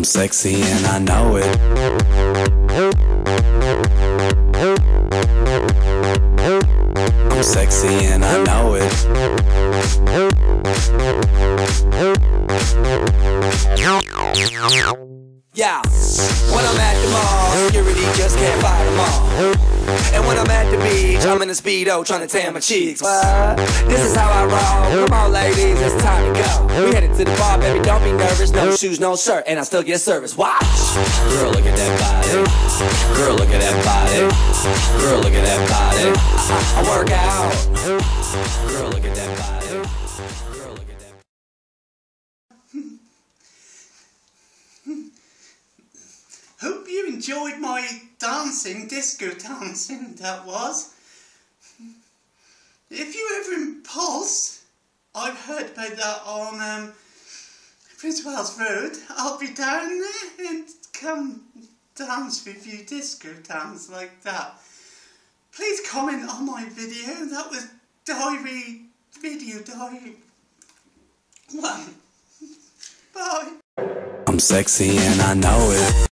I'm sexy and I know it. I'm sexy and I know it. Yeah, when I'm at the mall, security just can't fight them all. And when I'm at the beach, I'm in a speedo trying to tan my cheeks. What? This is how I roll. Come on, ladies, it's time We headed to the bar, baby. Don't be nervous. No shoes, no shirt, and I still get service. Watch. Girl, look at that body. Girl, look at that body. Girl, look at that body. I work out. Girl, look at that body. Girl, look at that Hope you enjoyed my dancing, disco dancing that was. If you that on um, Prince Wales Road. I'll be down there and come dance with you, disco dance like that. Please comment on my video. That was Diary Video Diary 1. Bye. I'm sexy and I know it.